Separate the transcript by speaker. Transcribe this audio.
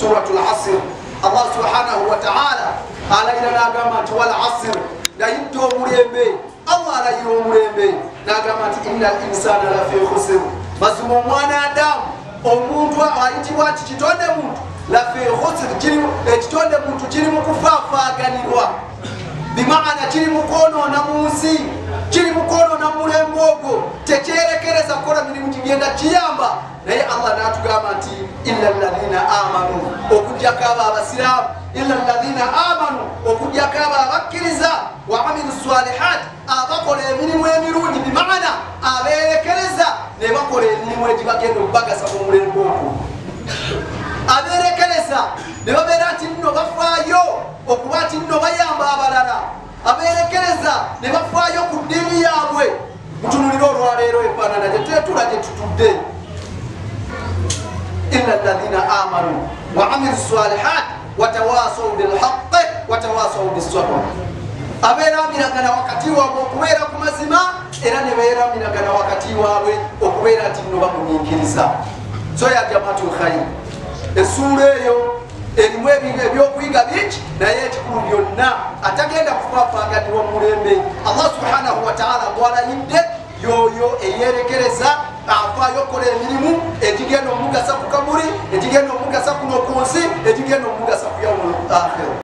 Speaker 1: suratu lasir allah subhanahu wataala alayira nagamba nti wal asir nayidde omulembe allah alayira omulembe nagamba nti ina l insana lafi khusir mazima omwana adamu omuntu ayitibwa nti kitonde muntu. Lafi khusir ekitonde muntu kiri mu kufaafaganirwa. Bimaana kiri mukonona mu nsi kiri mukonona mulembe ogwo. Tekyerekereza kigenda kiyamba. Naye allah natugamba nti ila lahina amanu okugjako abo abasiraamu. Ila lahina amanu okugjako abo abakkiriza. Wa amilu salihat abakola emirimu emirungi bimaana aberekereza ne bakola emirimu egibagenda okubagasa mu mulembe ogwo. Aberekereza ne babeera nti nno bafaayo okuba nti nno bayamba abalala. Aberekereza ne bafaayo ku ddiini yaabwe mutunulire olwaleero efaanana gyetetula gye tutudde ila lahina amanu wa amilu salihat watawasau bilhaqi watawasau bisabr abeeramiragana wakati waabwe okubeera ku mazima era nebeeramiragana wakati waabwe okubeera nti nno bamunyinkiriza so ya jamaatu lkhairi essuula eyo erimu ebyokuyiga bingi naye ekikulu byonna atagenda kufaafaganirwa mulembe. Allah subhanahu wataala gwalayidde edike nomu gasa fiyawu lu taa fɛ.